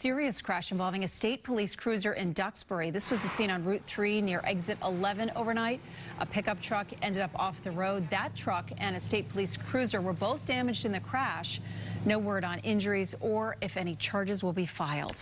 Serious crash involving a state police cruiser in Duxbury. This was the scene on Route 3 near exit 11 overnight. A pickup truck ended up off the road. That truck and a state police cruiser were both damaged in the crash. No word on injuries or if any charges will be filed.